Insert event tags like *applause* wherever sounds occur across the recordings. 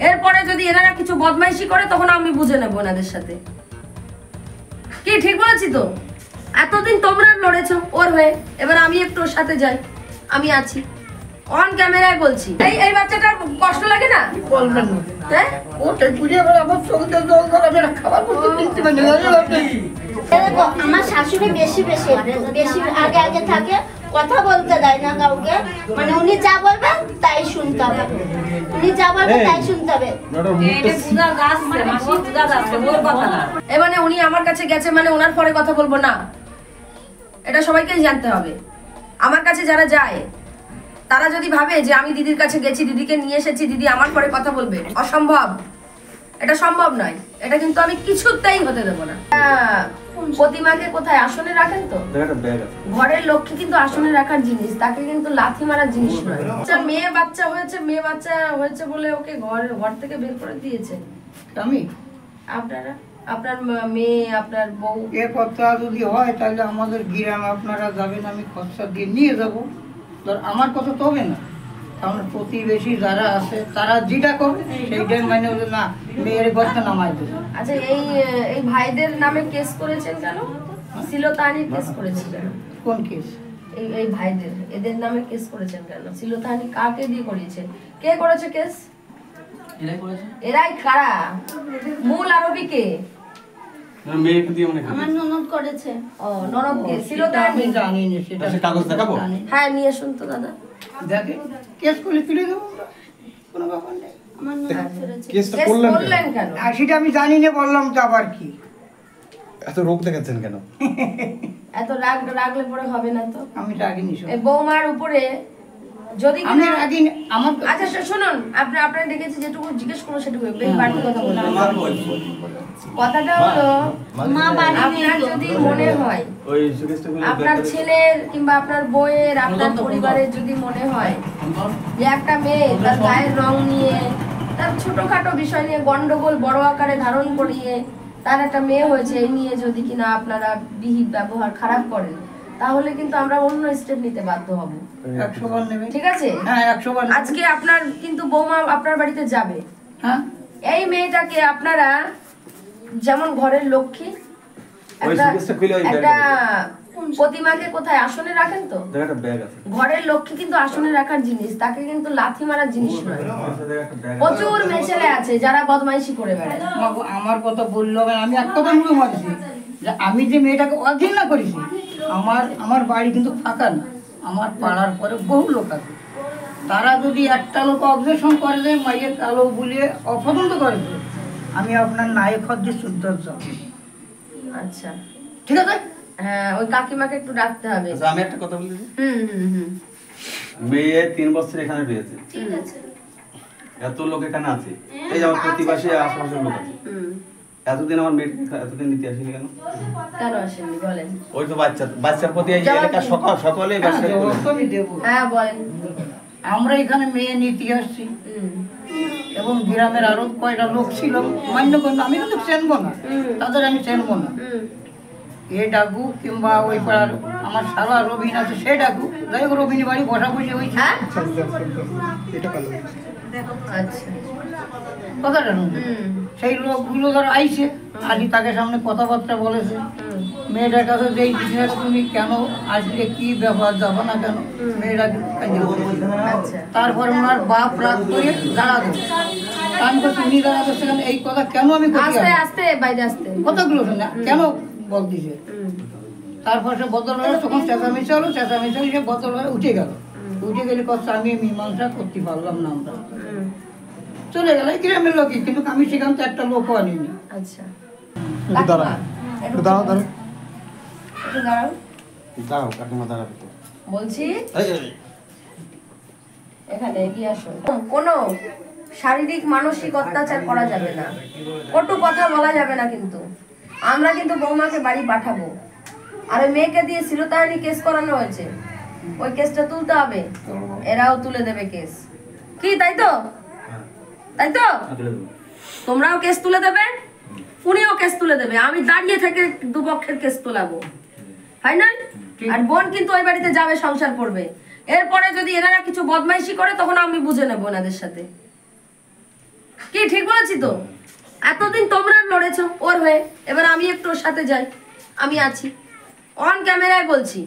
এরপরে যদি এনারা কিছু বদমাইশি করে তখন আমি বুঝে নেব এনাদের সাথে কি ঠিক বলেছি তো এতদিন তোমরা লড়েছো ওর হয়ে এবার আমি একটু ওর সাথে যাই আমি আছি অন ক্যামেরায় বলছি এই এই বাচ্চাটার কষ্ট লাগে না বলবেন হ্যাঁ ওটাই বুঝে এবার আমার চোখে জল ধরে আমি খাবার করতে কিনতে পারি না আপনি দেখো আমার শাশুড়ি বেশি বেশি বেশি আগে আগে থাকে কথা বলতে দেয় না কাউকে। মানে উনি যা বলবেন তাই শুনতে হবে। উনি যা বলবেন তাই শুনতে হবে। এ মানে উনি আমার কাছে গেছে মানে ওনার পরে কথা বলব না। এটা সবাইকেই জানতে হবে। আমার কাছে যারা যায় তারা যদি ভাবে যে আমি দিদির কাছে গেছি দিদিকে নিয়ে এসেছি দিদি আমার পরে কথা বলবে অসম্ভব। এটা সম্ভব নয়। এটা কিন্তু আমি কিছুতেই হতে দেবো না। প্রতিমাকে কোথায়? আসনে রাখেন তো? ঘরের লক্ষ্মী কিন্তু আসনে রাখার জিনিস তাকে কিন্তু লাথি মারার জিনিস নয়। আচ্ছা, মেয়ে বাচ্চা হয়েছে মেয়ে বাচ্চা হয়েছে বলে ওকে ঘর ঘর থেকে বের করে দিয়েছে। আমি? আপনারা? আপনার মেয়ে আপনার বউ? এ কথা যদি হয় তাহলে আমাদের গ্রামে আপনারা যাবেন আমি খরচা দিয়ে নিয়ে যাব। ধর আমার কথা তো হবে না। আমার প্রতিবেশী যারা আছে তারা যেটা করবে সেইটাই মানে হলো না মেয়ের ঘরটা নামাই দেবে। আচ্ছা এই এই ভাইদের নামে কেস করেছেন কেন? ছিল সিলতাহানির কেস করেছেন কেন কোন কেস? এই এই ভাইদের এদের নামে কেস করেছেন কেন? সিলতাহানি কাকে দিয়ে করিয়েছেন? কে করেছে কেস? এরাই কারা? মূল আরবি কে মেয়েকে দিয়ে মনে আমার ননদ করেছে। ও নরক কে সিলতাহানি জানি না সেটা কাগজ দেখাবো? হ্যাঁ নিয়ে শুন তো দাদা। দেখে কেস করে তুলে দেবো? কোনো ব্যাপার নেই। কেসটা করলেন কেন? আর সেটা আমি জানি না বললাম তো আবার কি। এত রোগ দেখাচ্ছেন কেন? *laughs* এত রাগ রাগলে পরে হবে না তো? আমি রাগিনি বৌমার উপরে যদি আমার আচ্ছা শু- শুনুন আপনি আপনার ডেকেছি যেটুকু জিজ্ঞেস করব সেটুকু বাড়তি কথা বললাম কথাটা হলো মা আপনার যদি মনে হয় আপনার ছেলের কিংবা আপনার বইয়ের আপনার পরিবারের যদি মনে হয় যে একটা মেয়ে তার গায়ের রং নিয়ে তার ছোটখাটো বিষয় নিয়ে গন্ডগোল বড় আকারে ধারণ করিয়ে তার একটা মেয়ে হয়েছে এই নিয়ে যদি কিনা আপনারা বিহিত ব্যবহার খারাপ করেন তাহলে কিন্তু আমরা অন্য স্টেপ নিতে বাধ্য হব। ঠিক আছে? হ্যাঁ। আজকে আপনার কিন্তু বৌমা আপনার বাড়িতে যাবে। হ্যাঁ? এই মেয়েটাকে আপনারা যেমন ঘরের লক্ষ্মী একটা একটা প্রতিমাকে কোথায়? আসনে রাখেন তো? দেখ একটা ব্যাগ আছে। ঘরের লক্ষ্মী কিন্তু আসনে রাখার জিনিস তাকে কিন্তু লাথি মারার জিনিস নয়। একটা। প্রচুর মেয়ে ছেলে আছে যারা বদমাইশি করে বেড়ায়। আমার কথা বলল আমি এক কথা মুখে মারছি যে আমি যে মেয়েটাকে অঘৃণা করেছি আমার আমার বাড়ি কিন্তু ফাঁকা না। আমার পাড়ার পরে বহু লোক আছে। তারা যদি একটা লোক অবজেকশন করে দেয় মাইয়ের কালো বলিয়ে অপছন্দ করে দেয়, আমি আপনার নায়ক হচ্ছে শুদ্ধ আচ্ছা। ঠিক আছে? হ্যাঁ ওই কাকিমাকে একটু ডাকতে হবে। আচ্ছা আমি একটা কথা বলি হুম হুম হুম। মেয়ে তিন বছর এখানে রয়েছে ঠিক আছে। এত লোক এখানে আছে। এই যে আমার প্রতিবাসী আশেপাশের লোক আছে। হুম এতদিন আমার মেয়ে এতদিন নিতে আসেনি কেন? কেন আসেননি বলেন। ওই তো বাচ্চা বাচ্চার প্রতি দিন। সকল আমি দেবো। হ্যাঁ বলেন। আমরা এখানে মেয়ে নিতে আসছি। এবং গ্রামের আরও কয়টা লোক ছিল মান্য করল আমি কিন্তু চেনবো না। তাদের আমি চেনবো না। এ ডাকু কিংবা ওই পাড়ার আমার সারা রবিন আছে সে ডাকু। যাই হোক রবিনী বাড়ি বসা বসে হয়েছে। হ্যাঁ? আচ্ছা। কথাটা শুনুন। সেই লোকগুলো ধর আইছে আজই তাকে সামনে কথাবার্তা বলেছে। মেয়েটার কাছে যে এই বিজনেস তুমি কেন আসলে কি ব্যবহার যাব না কেন মেয়েটা। আচ্ছা। তারপরে ওনার বাপ রাগ করে দাঁড়াবে আমি বলছি উনি দাঁড়াবে সেখানে এই কথা কেন আমি আস্তে আস্তে বাইরে আসতে। কথাগুলো শুনে কেন বলতেছে তারপর সে বদল হলো তখন চেঁচামেচি হলো চেঁচামেচি হলে সে বদল হয়ে উঠে গেল। উঠে গেলে কথা আমি মীমাংসা করতে পারলাম না আমরা। চলে গেল গ্রামের লোকই কিন্তু আমি সেখান থেকে একটা লোকও আনিনি। আচ্ছা। দাঁড়াও একটু দাঁড়াও দাঁড়াও। একটু দাঁড়াও। দাঁড়াও কাকিমা দাঁড়াবে তো। বলছি। এখানে এগিয়ে আসুন কোনো শারীরিক মানসিক অত্যাচার করা যাবে না। কটু কথা বলা যাবে না কিন্তু। আমরা কিন্তু বৌমাকে বাড়ি পাঠাবো। আর ওই মেয়েকে দিয়ে শিলতাহানি কেস করানো হয়েছে। ওই কেসটা তুলতে হবে। এরাও তুলে দেবে কেস। কি তাই তো? তাই তো হ্যাঁ। তোমরাও কেস তুলে দেবে উনিও কেস তুলে দেবে। আমি দাঁড়িয়ে থেকে দুপক্ষের কেস তোলাবো। ফাইনাল? আর বোন কিন্তু ওই বাড়িতে যাবে সংসার করবে। এরপরে যদি এনারা কিছু বদমাইশি করে তখন আমি বুঝে নেব ওনাদের সাথে। কি ঠিক বলেছি তো? এতদিন তোমরা লড়েছো ওর হয়ে। এবার আমি একটু ওর সাথে যাই। আমি আছি। অন ক্যামেরায় বলছি।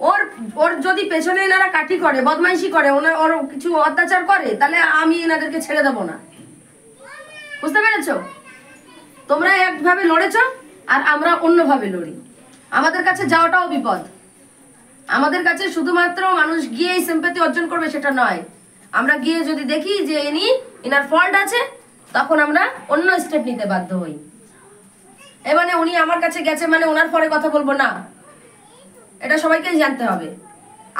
ওর ওর যদি পেছনে এনারা কাঠি করে, বদমাইশি করে, ওনার, ওর কিছু অত্যাচার করে, তাহলে আমি এনাদেরকে ছেড়ে দেবো না। বুঝতে পেরেছ? তোমরা একভাবে লড়েছ, আর আমরা অন্যভাবে লড়ি। আমাদের কাছে যাওয়াটাও বিপদ। আমাদের কাছে শুধুমাত্র মানুষ গিয়েই সিম্পেতি অর্জন করবে সেটা নয়। আমরা গিয়ে যদি দেখি যে ইনি, ইনার ফল্ট আছে, তখন আমরা অন্য স্টেপ নিতে বাধ্য হই। এ মানে উনি আমার কাছে গেছে মানে ওনার পরে কথা বলব না। এটা সবাইকেই জানতে হবে।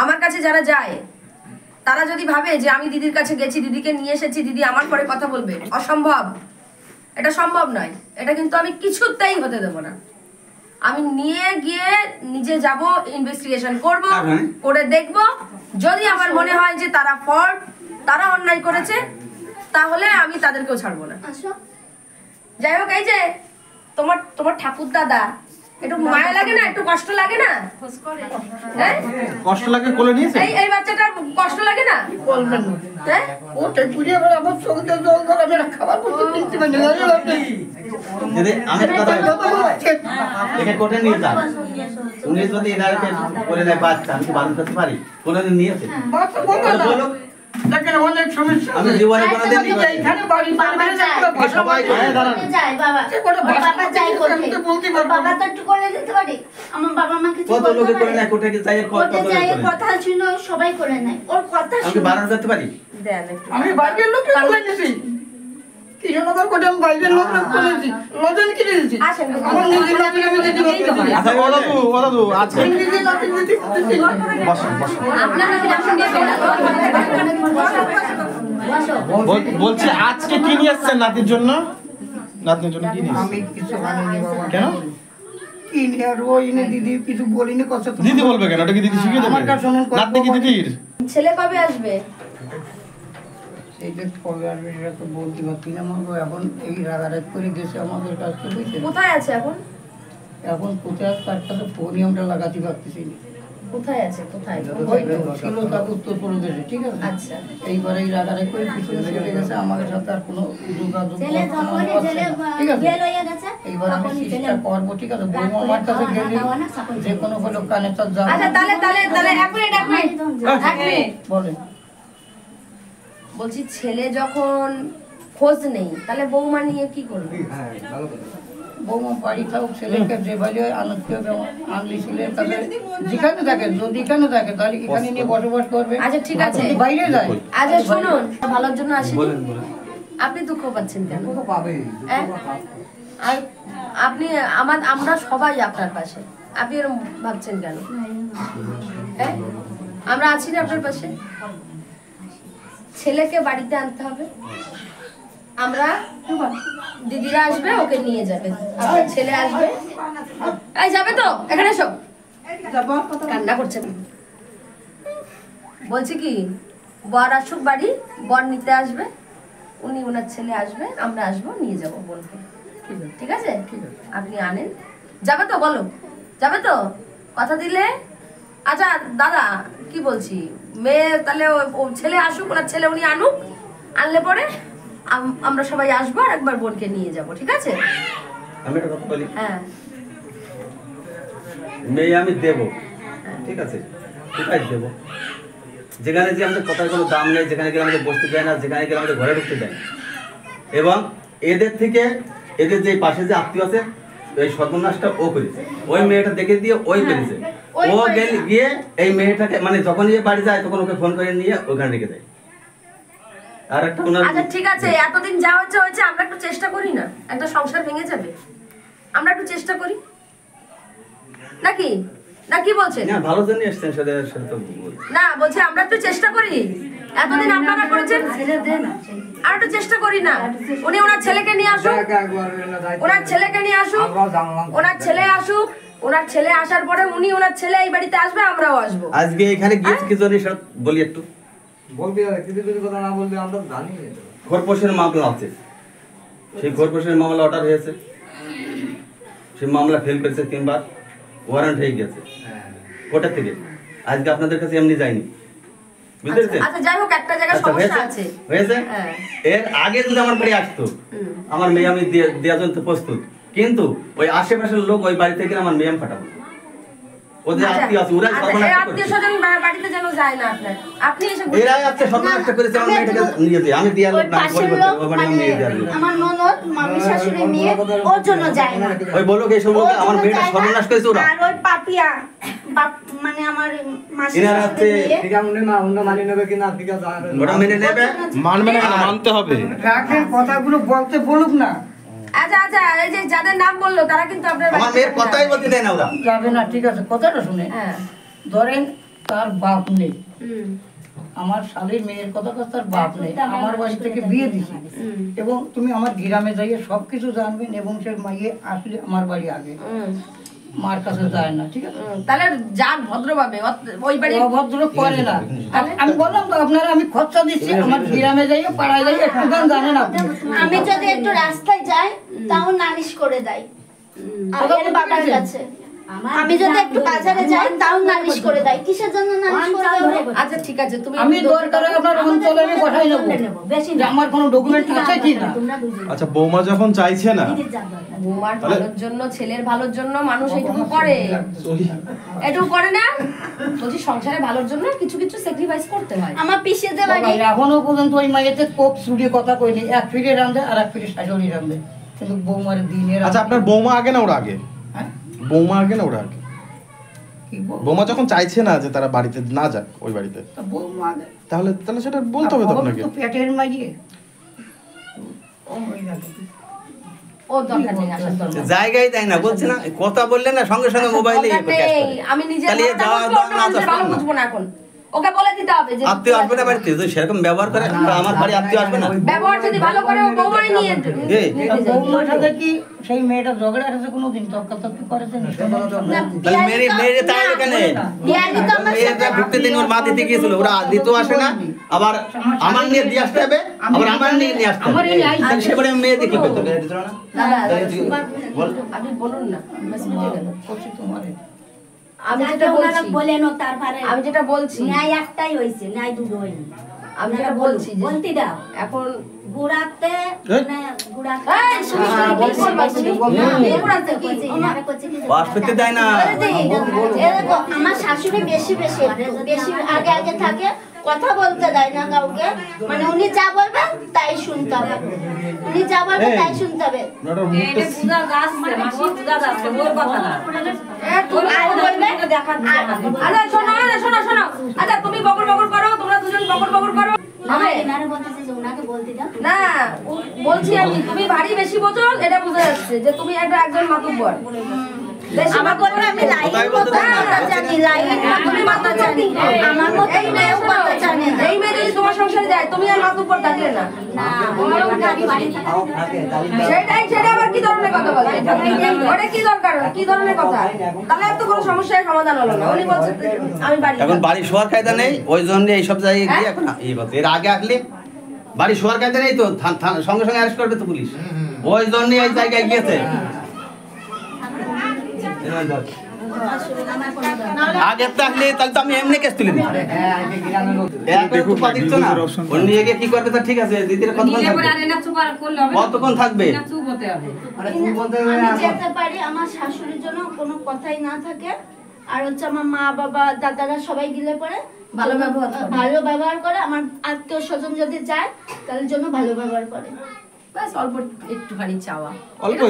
আমার কাছে যারা যায় তারা যদি ভাবে যে আমি দিদির কাছে গেছি দিদিকে নিয়ে এসেছি দিদি আমার পরে কথা বলবে অসম্ভব। এটা সম্ভব নয়। এটা কিন্তু আমি কিছুতেই হতে দেবো না। আমি নিয়ে গিয়ে নিজে যাব ইনভেস্টিগেশন করব করে দেখব। যদি আমার মনে হয় যে তারা ফল্ট তারা অন্যায় করেছে তাহলে আমি তাদেরকেও ছাড়বো না। যাই হোক এই যে তোমার তোমার ঠাকুর দাদা একটু মায়া লাগে না? একটু কষ্ট লাগে না? হ্যাঁ? কষ্ট লাগে কোলে নিয়েছে? এই এই বাচ্চাটার কষ্ট লাগে না? বলবেন হ্যাঁ? ওটা ঘুরে এবার আমার চোখে জল ধরে আমি খাবার করতে কিনতে পারি না যদি আমি কথা নিয়ে যান উনি যদি এনারকে করে নেয় বাচ্চা আমি বারণ করতে পারি? কোনোদিন নিয়েছে। বলো। দেখেন অনেক সমস্যা আমি জীবনে কোনোদিন আচ্ছা, নিয়ে এইখানে বাড়ি বাবা বাড়ি যায়। পুরো সবাই হ্যাঁ, দাঁড়ান। বাবা বাবা। যায় করতে আমি তো বলতে পারব না। বাবা তো একটু করে দিতে পারি। আমার বাবা মা কিছু কত লোকে করে না কোর্টে যাই কথা লোকে যায় কথা শুনে সবাই করে নেয়। ওর কথা আমি বারণ করতে পারি? দেন আমি বাইরের লোককে বলে দিছি বলেছি আজকে কি নিয়ে এসছেন নাতির জন্য? নাতির জন্য কি নিয়ে আমি কিছু কেন? আর দিদি কিছু বলিনি কথা তো দিদি বলবে কেন? ওটা কি দিদি শিখিয়ে দেবে? আমার কাছে নাতনি কি দিদির? ছেলে কবে আসবে? এই যে কবে আসবে সেটা তো বলতে পারছি না। আমার এখন এই রাগারাগ করে গেছে আমাদের কাছ থেকে বুঝছেন কোথায় আছে এখন? এখন কোথায় তার কাছে ফোনই আমরা লাগাতে পারতেছি না। কোথায় আছে? কোথায়? ছিল তার উত্তর প্রদেশে ঠিক আছে? আচ্ছা। এইবার এই রাগারাগ করে পিছনে চলে গেছে। আমাদের সাথে আর কোনো যোগাযোগ। ঠিক আছে? এইবার আমি চেষ্টা করব ঠিক আছে? বৌমা আমার কাছে গেলে যে কোনো হলো কানে তার যাব আচ্ছা তাহলে তাহলে তাহলে এক মিনিট এক মিনিট। এক মিনিট। বলেন। বলছি ছেলে যখন খোঁজ নেই তাহলে বৌমা নিয়ে কি করবে? বৌমা বাড়ি থাকুক ছেলেকে যে বাড়ি আনতে হবে আনলি ছেলের কাছে যেখানে থাকে যদি এখানে থাকে তাহলে এখানে নিয়ে বসবাস করবে। আচ্ছা ঠিক আছে। বাইরে যায়। আচ্ছা শুনুন ভালোর জন্য আসি আপনি দুঃখ পাচ্ছেন কেন? হ্যাঁ? আর আপনি আমার আমরা সবাই আপনার পাশে। আপনি এরকম ভাবছেন কেন? হ্যাঁ? আমরা আছি না আপনার পাশে? ছেলেকে বাড়িতে আনতে হবে। আমরা দিদিরা আসবে ওকে নিয়ে যাবে। আপনার ছেলে আসবে। এই যাবে তো? এখানে এসো। কান্না করছেন বলছি কি বর আসুক বাড়ি বর নিতে আসবে। উনি ওনার ছেলে আসবে আমরা আসব নিয়ে যাব বোনকে। ঠিক আছে? আপনি আনেন। যাবে তো? বলো। যাবে তো? কথা দিলে আচ্ছা দাদা কি বলছি? মেয়ে তাহলে ছেলে আসুক ওনার ছেলে উনি আনুক আনলে পরে আমরা সবাই আসব আর একবার বোনকে নিয়ে যাব ঠিক আছে? আমি একটা কথা বলি। হ্যাঁ। মেয়ে আমি দেব ঠিক আছে? কোথায় দেব? যেখানে যে আমাদের কথার কোনো দাম নেই যেখানে গেলে আমাদের বসতে দেয় না যেখানে গেলে আমাদের ঘরে ঢুকতে দেয় এবং এদের থেকে এদের যে পাশে যে আত্মীয় আছে এই সর্বনাশটা ও করেছে। ওই মেয়েটা দেখে দিয়ে ওই করেছে। ওই ও। গেলে গিয়ে এই মেয়েটাকে মানে যখন ইয়ে বাড়ি যায় তখন ওকে ফোন করে নিয়ে ওখানে রেখে দেয়। আর একটা ওনার আচ্ছা ঠিক আছে এতদিন যা হচ্ছে হয়েছে আমরা একটু চেষ্টা করি না? একটা সংসার ভেঙে যাবে। আমরা একটু চেষ্টা করি? নাকি? না কি বলছেন? না ভালো জন্য সেটা তো বলছি। না বলছি আমরা একটু চেষ্টা করি। এতদিন আপনারা করেছেন? আর একটু চেষ্টা করি না। উনি ওনার ছেলেকে নিয়ে আসুক। ওনার ছেলেকে নিয়ে আসুক। ওনার ছেলে আসুক। ওনার ছেলে আসার পরে উনি ওনার ছেলে এই বাড়িতে আসবে আমরাও আসব। আজকে এখানে গিয়েছি কি বলি একটু? বলবি আর কিছু কিছু কথা না বললে আমরা জানি মামলা আছে। সেই মামলা অর্ডার হয়েছে। সেই মামলা ফেল করেছে তিনবার ওয়ারেন্ট হয়ে গেছে। হ্যাঁ। কোর্টের থেকে? আজকে আপনাদের কাছে এমনি যায়নি। বুঝতে আচ্ছা যাই হোক একটা জায়গায় জায়গায় আচ্ছা, সমস্যা আছে। হয়েছে? হ্যাঁ। এর আগে যদি আমার বাড়ি আসতো আমার মেয়ে আমি দিয়ে- দেওয়ার জন্য প্রস্তুত। কিন্তু ওই আশেপাশের লোক ওই বাড়ি থেকে আমার ফাটাবো। ওদের আচ্ছা, আত্মীয় আছে ওরাই আচ্ছা, সর্বনাশ এই করছে। আত্মীয় স্বজন বাড়িতে যেন যায় না আপনার। আপনি এসে এরাই আজকে সর্বনাশটা করেছে আমার মেয়েটাকে নিয়ে যেতে আমি দেওয়ার লোক না পাশের ওই বাড়ি আমি মানে মেয়ে দেওয়ার লোক। আমার ননদ মামি শাশুড়ি মেয়ে ওর জন্য যায় না। ওই বলল কি এসব লোক আমার মেয়েটা সর্বনাশ করেছে ওরা। আর ওই পাপিয়া মানে আমার মাসি মা অন্য নেবে কিনা ঠিক আছে ওরা মেনে নেবে? মানবে না? মানতে হবে। রাখেন কথাগুলো বলতে বলুক না। আচ্ছা আচ্ছা এই যে যাদের নাম বলল তারা কিন্তু আপনার আমার মেয়ের কথাই বলতে দেয় না ওরা। যাবে না ঠিক আছে কথাটা শুনে। হ্যাঁ। ধরেন তার বাপ নেই। আমার শালীর মেয়ের কথা কথা তার বাপ নেই। আমার বাড়ি থেকে বিয়ে দিছি। এবং তুমি আমার গ্রামে যাইয়ে সব কিছু জানবেন এবং সে মাইয়ে আসলে আমার বাড়ি আগে। মার কাছে যায় না ঠিক আছে? তাহলে যান ভদ্রভাবে ওই বাড়ি অভদ্র করে না। আমি বললাম তো আপনারা আমি খরচা দিচ্ছি আমার গ্রামে যাইয়ে পাড়ায় যাইয়ে একটু জানেন আপনি। আমি যদি একটু রাস্তায় যাই তাও নালিশ করে দেয়। আমার বাবার কাছে। আমি যদি একটু বাজারে যাই তাও নালিশ করে দেয়। কিসের জন্য নালিশ করে আচ্ছা ঠিক আছে তুমি আমি দরকার আপনার অঞ্চলে আমি বসাই নেব যে আমার কোনো ডকুমেন্ট আছে কি না? আচ্ছা বৌমা যখন চাইছে না বৌমার ভালোর জন্য ছেলের ভালোর জন্য মানুষ এটুকু করে। এটুকু করে না? বলছি সংসারে ভালোর জন্য কিছু কিছু স্যাক্রিফাইস করতে হয়। আমার পিসিতে বাড়ি বাবা, এখনও পর্যন্ত ওই মাইয়েতে কোক চুরিয়ে কথা কইনি। এক ফিরে রান্ধে আর এক ফিরে শাশুড়ি রান্ধে কিন্তু বৌমার দিনের আচ্ছা আপনার বৌমা আগে না ওরা আগে? হ্যাঁ? বৌমা আগে না ওরা আগে? বৌমা যখন চাইছে না যে তারা বাড়িতে না যাক ওই বাড়িতে। বৌমা তাহলে তাহলে সেটা বলতে হবে তো আপনাকে। তো পেটের নেই। জায়গায় দেয় না বলছে না কথা বললে না সঙ্গে সঙ্গে মোবাইলে আমি নিজে যাওয়া না এখন ওকে বলে দিতে হবে যে আত্মীয় আসবে না বাড়িতে? যদি সেরকম ব্যবহার করে আমার বাড়ি আত্মীয় আসবে না? ব্যবহার যদি ভালো করে ও বৌমাই নিয়ে বৌমার সাথে কি সেই মেয়েটা ঝগড়া আছে কোনোদিন? তর্কাতর্কি করেছে না। মেরে মেরে তাই এখানে বিয়ারি তো আমার মেয়েটা ঢুকতে দিন ওর মা দিতে গিয়েছিল ওরা দিতেও আসে না। আবার আমার নিয়ে দিয়ে আসতে হবে আবার আমার নিয়ে নিয়ে আসতে হবে। সেবারে মেয়ে দেখি দাদা, বল। আপনি বলুন না গেল। করছি তোমারে। আমি যেটা বলছি বলেন তারপরে আমি যেটা বলছি ন্যায় একটাই হয়েছে ন্যায় দুটো হয়নি আমি যেটা বলছি যে বলতে দাও এখন গুড়াতে মানে গুড়াতে দেয় না আমার শাশুড়ি বেশি বেশি বেশি আগে আগে থাকে কথা বলতে দেয় না কাউকে মানে উনি যা বলবেন তাই শুনতে হবে উনি যা বলবেন তাই শুনতে হবে। ওনাটার মুখটা এ, তুমি আর বলবে? আচ্ছা, শোনো, আরে, শোনো, শোনো। আচ্ছা, তুমি বকর বকর করো, তোমরা দুজন বকর বকর করো। না, বলছি আমি, তুমি ভারী বেশি বোঝো, এটা বোঝা যাচ্ছে যে তুমি একটা একজন মাতুব্বর। বেশি আমার মাতুব্বর। আমি লাইন কোথায় বলতে দেয় না? কথা জানি লাইন তুমি জানি। আমার মতো এই মেয়ে মেয়েও শোনো, কথা জানে এই মেয়ে যদি তোমার সংসারে যায়, তুমি আর মাতুব্বর থাকলে না। না ওনারা গাড়ি বাড়ি সেটাই সেটা আবার কি ধরনের কথা বলে ওটা কি দরকার? কি ধরনের কথা? তাহলে আর কোনো সমস্যার সমাধান হলো না। উনি বলছে আমি বাড়ি এখন বাড়ি শোয়ার কায়দা নেই ওই জন্য এইসব জায়গায় গিয়ে এখন এই কথা এর আগে আসলে বাড়ি শোয়ার কায়দা নেই তো সঙ্গে সঙ্গে অ্যারেস্ট করবে তো পুলিশ। ওই জন্য এই জায়গায় গিয়েছে। আগে থাকলে তাহলে তো আমি এমনি কেস তুলে দিতাম হ্যাঁ কি করবে তা ঠিক আছে দিদির কতক্ষণ থাকবে। কতক্ষণ থাকবে? যেতে পারি আমার শাশুড়ির জন্য কোনো কথাই না থাকে। আর হচ্ছে আমার মা বাবা দাদারা সবাই গিলে পরে ভালো ব্যবহার করে। ভালো ব্যবহার করে। আমার আত্মীয় স্বজন যদি যায় তাহলে জন্য ভালো ব্যবহার করে। ব্যাস অল্প একটুখানি চাওয়া। অল্প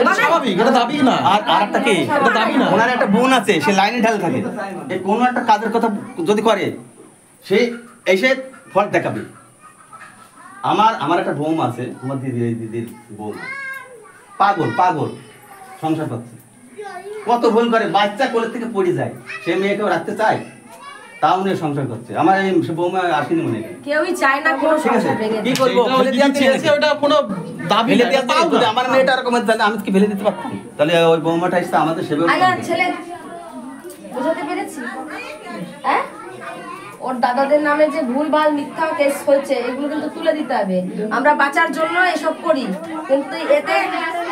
এটা স্বাভাবিক এটা দাবি না। আর আর একটা কি? এটা দাবি না। ওনার একটা বোন আছে সে লাইনে ঢাল থাকে। যে কোনো একটা কাজের কথা যদি করে সে এসে ফল দেখাবে। আমার আমার একটা বৌম আছে আমার দিদি দিদির বৌমা। পাগল পাগল সংসার পাচ্ছে কত ভুল করে বাচ্চা কোলের থেকে পড়ে যায়। সে মেয়েকেও রাখতে চায়? তাও নিয়ে সংসার করছে। আমার এই বৌমা আসেনি মনে কেউই চায় না কোনো সংসার ভেঙে কি। করব? ফেলে ওটা কোনো দাবি ফেলে যদি আমার মেয়েটা এরকম তাহলে আমি কি ফেলে দিতে পারতাম? তাহলে ওই বৌমাটা এসে আমাদের সেবে ছেলে বুঝাতে পেরেছি? হ্যাঁ? ওর দাদাদের নামে যে ভুলভাল মিথ্যা কেস হয়েছে এগুলো কিন্তু তুলে দিতে হবে। আমরা বাঁচার জন্য এসব করি কিন্তু এতে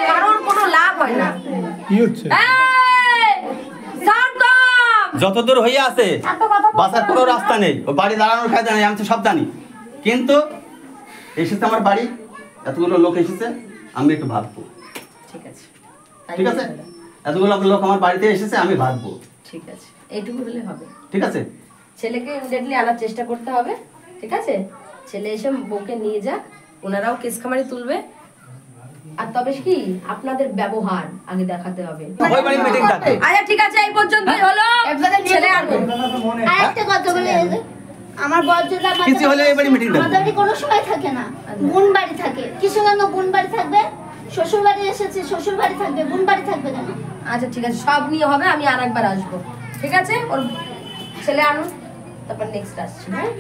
কারোর কোনো লাভ হয় না। কি হচ্ছে! যতদূর হয়ে আছে বাসার কোনো রাস্তা নেই ও বাড়ি দাঁড়ানোর কায়দা নেই আমি তো সব জানি। কিন্তু এসেছে আমার বাড়ি এতগুলো লোক এসেছে আমি একটু ভাববো। ঠিক আছে। ঠিক আছে। এতগুলো লোক আমার বাড়িতে এসেছে আমি ভাববো। ঠিক আছে। এইটুকু হলে হবে। ঠিক আছে? ছেলেকে ইমিডিয়েটলি আনার চেষ্টা করতে হবে ঠিক আছে? ছেলে এসে বউকে নিয়ে যাক ওনারাও কেস খামারি তুলবে আর তবে কি আপনাদের ব্যবহার আগে দেখাতে হবে। আচ্ছা ঠিক আছে এই পর্যন্তই হলো। ছেলে আরেকটা কথা বলে আমার কিছু হলে আমাদের কোনো সময় থাকে না। বোন বাড়ি থাকে। কিসের জন্য বোন বাড়ি থাকবে। শ্বশুর বাড়ি এসেছে শ্বশুর বাড়ি থাকবে বোন বাড়ি থাকবে কেন? আচ্ছা ঠিক আছে সব নিয়ে হবে আমি আর একবার আসব। ঠিক আছে? ওর ছেলে আনুন তারপর নেক্সট আসছি হ্যাঁ?